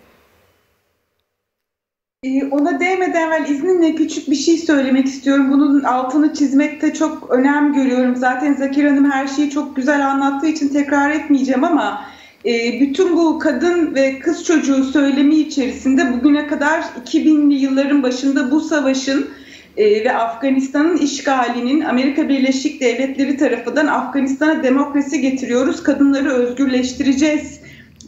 Ona değmeden evvel izninle küçük bir şey söylemek istiyorum. Bunun altını çizmekte çok önem görüyorum. Zaten Zakir Hanım her şeyi çok güzel anlattığı için tekrar etmeyeceğim ama e, bütün bu kadın ve kız çocuğu söylemi içerisinde bugüne kadar 2000'li yılların başında bu savaşın e, ve Afganistan'ın işgalinin Amerika Birleşik Devletleri tarafından Afganistan'a demokrasi getiriyoruz, kadınları özgürleştireceğiz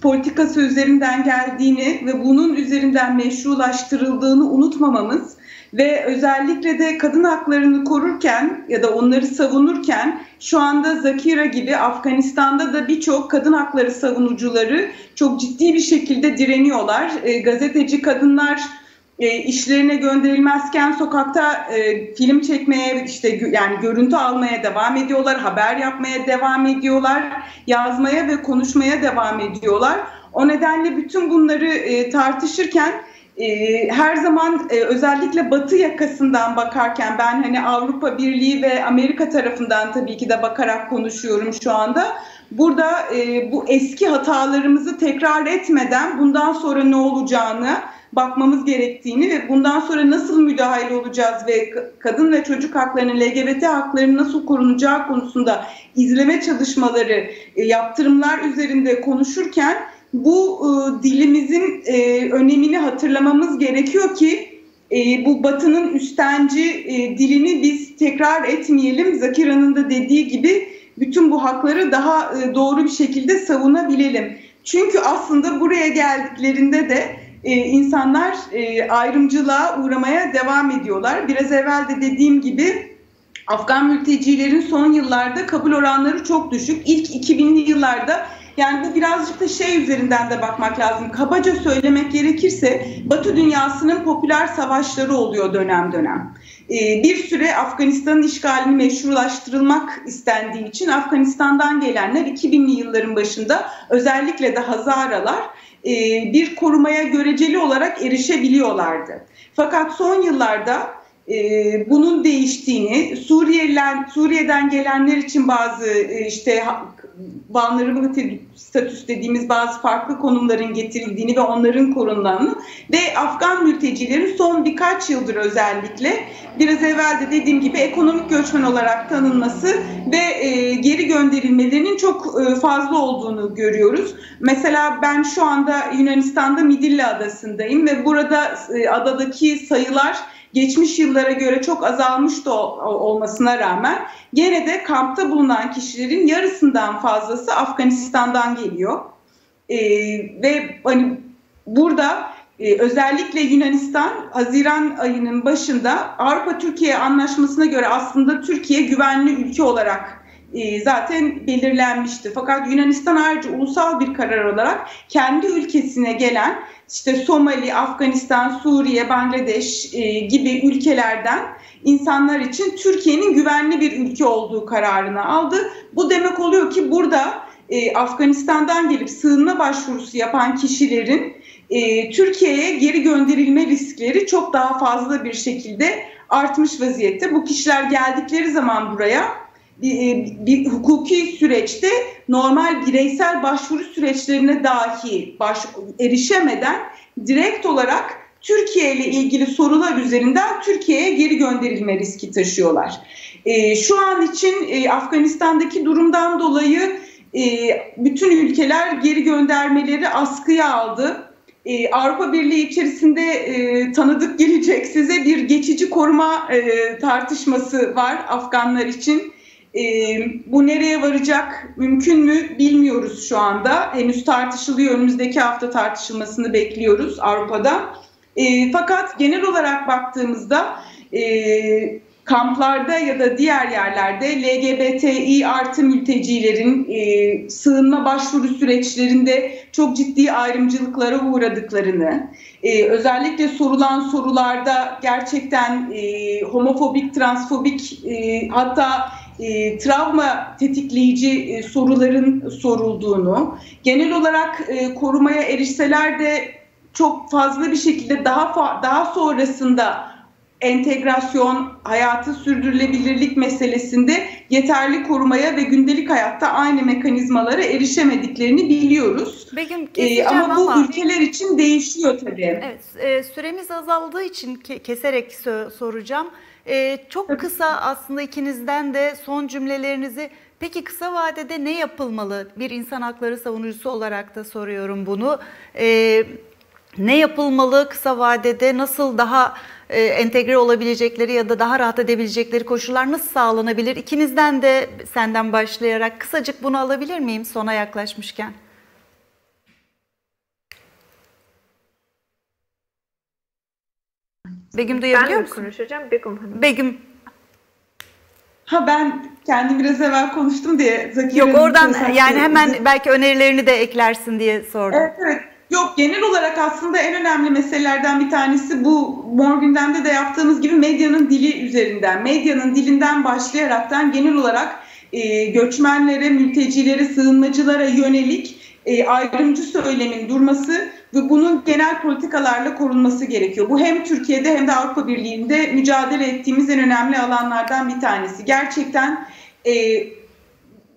politikası üzerinden geldiğini ve bunun üzerinden meşrulaştırıldığını unutmamamız ve özellikle de kadın haklarını korurken ya da onları savunurken şu anda Zakira gibi Afganistan'da da birçok kadın hakları savunucuları çok ciddi bir şekilde direniyorlar. E, gazeteci kadınlar e, işlerine gönderilmezken sokakta e, film çekmeye işte yani görüntü almaya devam ediyorlar, haber yapmaya devam ediyorlar, yazmaya ve konuşmaya devam ediyorlar. O nedenle bütün bunları e, tartışırken her zaman e, özellikle Batı yakasından bakarken ben hani Avrupa Birliği ve Amerika tarafından tabii ki de bakarak konuşuyorum şu anda. Burada e, bu eski hatalarımızı tekrar etmeden bundan sonra ne olacağını bakmamız gerektiğini ve bundan sonra nasıl müdahale olacağız ve kadın ve çocuk haklarının LGBT haklarının nasıl korunacağı konusunda izleme çalışmaları, e, yaptırımlar üzerinde konuşurken bu e, dilimizin e, önemini hatırlamamız gerekiyor ki e, bu batının üstenci e, dilini biz tekrar etmeyelim. Zakira'nın da dediği gibi bütün bu hakları daha e, doğru bir şekilde savunabilelim. Çünkü aslında buraya geldiklerinde de e, insanlar e, ayrımcılığa uğramaya devam ediyorlar. Biraz evvel de dediğim gibi Afgan mültecilerin son yıllarda kabul oranları çok düşük. İlk 2000'li yıllarda yani bu birazcık da şey üzerinden de bakmak lazım. Kabaca söylemek gerekirse Batı dünyasının popüler savaşları oluyor dönem dönem. Ee, bir süre Afganistan'ın işgalini meşrulaştırılmak istendiği için Afganistan'dan gelenler 2000'li yılların başında özellikle de Hazaralar e, bir korumaya göreceli olarak erişebiliyorlardı. Fakat son yıllarda e, bunun değiştiğini, Suriyeliler, Suriye'den gelenler için bazı e, işte vulnerability statüs dediğimiz bazı farklı konumların getirildiğini ve onların korunduğunu ve Afgan mültecilerin son birkaç yıldır özellikle biraz evvel de dediğim gibi ekonomik göçmen olarak tanınması ve e, geri gönderilmelerinin çok e, fazla olduğunu görüyoruz. Mesela ben şu anda Yunanistan'da Midilli Adası'ndayım ve burada e, adadaki sayılar geçmiş yıllara göre çok azalmış da olmasına rağmen gene de kampta bulunan kişilerin yarısından fazlası Afganistan'dan geliyor. E, ve hani burada e, özellikle Yunanistan Haziran ayının başında Avrupa-Türkiye anlaşmasına göre aslında Türkiye güvenli ülke olarak e, zaten belirlenmişti. Fakat Yunanistan ayrıca ulusal bir karar olarak kendi ülkesine gelen işte Somali, Afganistan, Suriye, Bangladeş e, gibi ülkelerden insanlar için Türkiye'nin güvenli bir ülke olduğu kararını aldı. Bu demek oluyor ki burada e, Afganistan'dan gelip sığınma başvurusu yapan kişilerin Türkiye'ye geri gönderilme riskleri çok daha fazla bir şekilde artmış vaziyette. Bu kişiler geldikleri zaman buraya bir, bir hukuki süreçte normal bireysel başvuru süreçlerine dahi baş, erişemeden direkt olarak Türkiye ile ilgili sorular üzerinden Türkiye'ye geri gönderilme riski taşıyorlar. E, şu an için e, Afganistan'daki durumdan dolayı e, bütün ülkeler geri göndermeleri askıya aldı. Ee, Avrupa Birliği içerisinde e, tanıdık gelecek size bir geçici koruma e, tartışması var Afganlar için. E, bu nereye varacak mümkün mü bilmiyoruz şu anda. Henüz tartışılıyor. Önümüzdeki hafta tartışılmasını bekliyoruz Avrupa'da. E, fakat genel olarak baktığımızda e, kamplarda ya da diğer yerlerde LGBTİ artı mültecilerin e, sığınma başvuru süreçlerinde çok ciddi ayrımcılıklara uğradıklarını, e, özellikle sorulan sorularda gerçekten homofobik, transfobik hatta e, travma tetikleyici e, soruların sorulduğunu, genel olarak e, korumaya erişseler de çok fazla bir şekilde daha daha sonrasında entegrasyon, hayatı sürdürülebilirlik meselesinde yeterli korumaya ve gündelik hayatta aynı mekanizmalara erişemediklerini biliyoruz. Begüm, ee, ama bu ama... ülkeler için değişiyor tabii. Evet, e, süremiz azaldığı için ke keserek soracağım. Ee, çok kısa aslında ikinizden de son cümlelerinizi Peki kısa vadede ne yapılmalı? Bir insan hakları savunucusu olarak da soruyorum bunu. Ee, ne yapılmalı kısa vadede? Nasıl daha e, entegre olabilecekleri ya da daha rahat edebilecekleri koşullar nasıl sağlanabilir? İkinizden de senden başlayarak kısacık bunu alabilir miyim sona yaklaşmışken? Begüm duyabiliyor musun? Ben konuşacağım Begüm Hanım. Begüm. Ha ben kendi biraz evvel konuştum diye Zakir Yok oradan yani hemen belki önerilerini de eklersin diye sordum. Evet evet. Yok genel olarak aslında en önemli meselelerden bir tanesi bu Mor Gündem'de de yaptığımız gibi medyanın dili üzerinden. Medyanın dilinden başlayaraktan genel olarak e, göçmenlere, mültecilere, sığınmacılara yönelik e, ayrımcı söylemin durması ve bunun genel politikalarla korunması gerekiyor. Bu hem Türkiye'de hem de Avrupa Birliği'nde mücadele ettiğimiz en önemli alanlardan bir tanesi. Gerçekten e,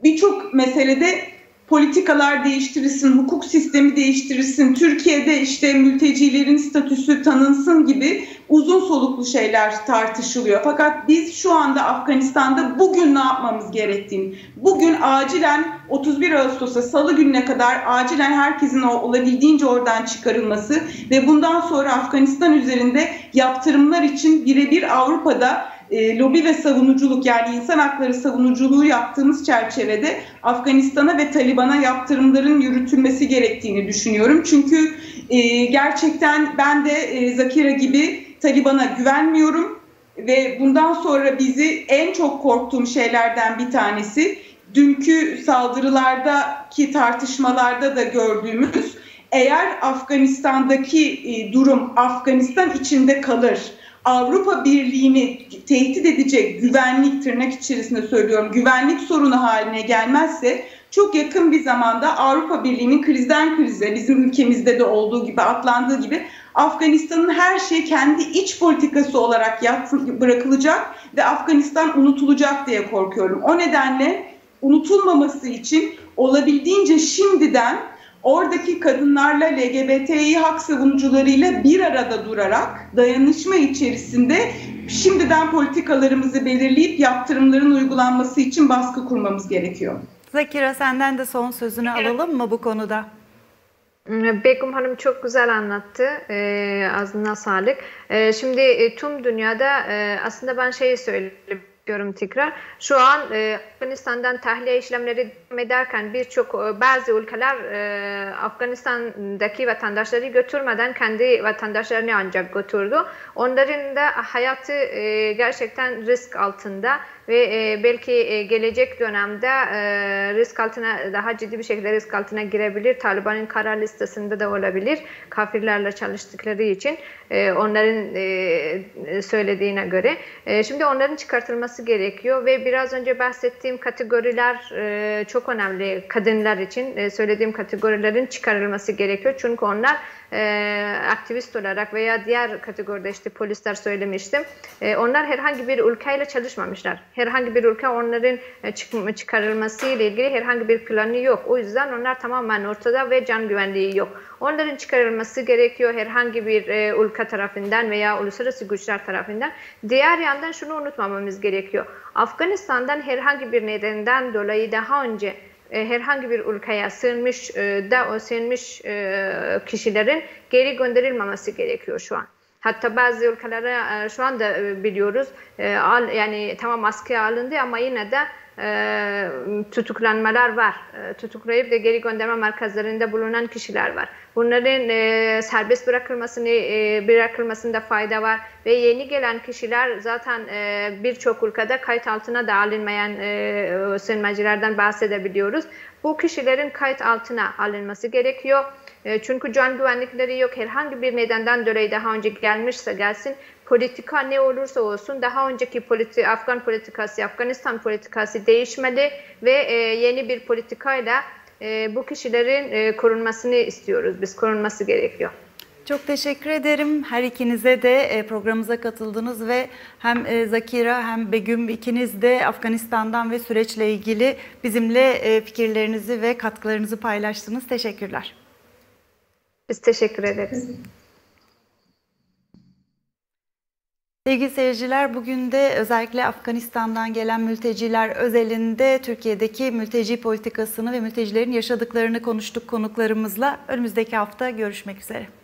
birçok meselede politikalar değiştirilsin, hukuk sistemi değiştirilsin, Türkiye'de işte mültecilerin statüsü tanınsın gibi uzun soluklu şeyler tartışılıyor. Fakat biz şu anda Afganistan'da bugün ne yapmamız gerektiğini, bugün acilen 31 Ağustos'a salı gününe kadar acilen herkesin olabildiğince oradan çıkarılması ve bundan sonra Afganistan üzerinde yaptırımlar için birebir Avrupa'da e, lobi ve savunuculuk yani insan hakları savunuculuğu yaptığımız çerçevede Afganistan'a ve Taliban'a yaptırımların yürütülmesi gerektiğini düşünüyorum. Çünkü e, gerçekten ben de e, Zakira gibi Taliban'a güvenmiyorum ve bundan sonra bizi en çok korktuğum şeylerden bir tanesi dünkü saldırılardaki tartışmalarda da gördüğümüz eğer Afganistan'daki e, durum Afganistan içinde kalır, Avrupa Birliği'ni tehdit edecek güvenlik tırnak içerisinde söylüyorum güvenlik sorunu haline gelmezse çok yakın bir zamanda Avrupa Birliği'nin krizden krize bizim ülkemizde de olduğu gibi atlandığı gibi Afganistan'ın her şeyi kendi iç politikası olarak bırakılacak ve Afganistan unutulacak diye korkuyorum. O nedenle unutulmaması için olabildiğince şimdiden oradaki kadınlarla LGBTİ hak savunucularıyla bir arada durarak dayanışma içerisinde şimdiden politikalarımızı belirleyip yaptırımların uygulanması için baskı kurmamız gerekiyor. Zakira senden de son sözünü alalım mı bu konuda? Begum Hanım çok güzel anlattı. E, ağzına sağlık. E, şimdi e, tüm dünyada e, aslında ben şeyi söyleyeyim istiyorum tekrar. Şu an e, Afganistan'dan tahliye işlemleri devam ederken birçok e, bazı ülkeler e, Afganistan'daki vatandaşları götürmeden kendi vatandaşlarını ancak götürdü. Onların da hayatı e, gerçekten risk altında ve e, belki e, gelecek dönemde e, risk altına daha ciddi bir şekilde risk altına girebilir. Taliban'ın kara listesinde de olabilir. Kafirlerle çalıştıkları için e, onların e, söylediğine göre. E, şimdi onların çıkartılması gerekiyor ve biraz önce bahsettiğim kategoriler e, çok önemli kadınlar için. E, söylediğim kategorilerin çıkarılması gerekiyor. Çünkü onlar e, aktivist olarak veya diğer kategoride işte polisler söylemiştim. E, onlar herhangi bir ülkeyle çalışmamışlar. Herhangi bir ülke onların e, çık çıkarılması ile ilgili herhangi bir planı yok. O yüzden onlar tamamen ortada ve can güvenliği yok. Onların çıkarılması gerekiyor herhangi bir e, ülke tarafından veya uluslararası güçler tarafından. Diğer yandan şunu unutmamamız gerekiyor. Afganistan'dan herhangi bir nedenden dolayı daha önce herhangi bir ülkeye sığınmış e, da o sığınmış e, kişilerin geri gönderilmemesi gerekiyor şu an. Hatta bazı ülkelere şu anda biliyoruz yani tamam askıya alındı ama yine de tutuklanmalar var. tutuklayıp da geri gönderme merkezlerinde bulunan kişiler var. Bunların e, serbest bırakılmasını e, bırakılmasında fayda var ve yeni gelen kişiler zaten e, birçok ülkede kayıt altına da alınmayan e, sığınmacılardan bahsedebiliyoruz. Bu kişilerin kayıt altına alınması gerekiyor. E, çünkü can güvenlikleri yok. Herhangi bir nedenden dolayı daha önce gelmişse gelsin. Politika ne olursa olsun daha önceki politi Afgan politikası, Afganistan politikası değişmeli ve e, yeni bir politikayla e, bu kişilerin e, korunmasını istiyoruz. Biz korunması gerekiyor. Çok teşekkür ederim. Her ikinize de e, programımıza katıldınız ve hem e, Zakira hem Begüm ikiniz de Afganistan'dan ve süreçle ilgili bizimle fikirlerinizi ve katkılarınızı paylaştınız. Teşekkürler. Biz teşekkür ederiz. Sevgili seyirciler bugün de özellikle Afganistan'dan gelen mülteciler özelinde Türkiye'deki mülteci politikasını ve mültecilerin yaşadıklarını konuştuk konuklarımızla. Önümüzdeki hafta görüşmek üzere.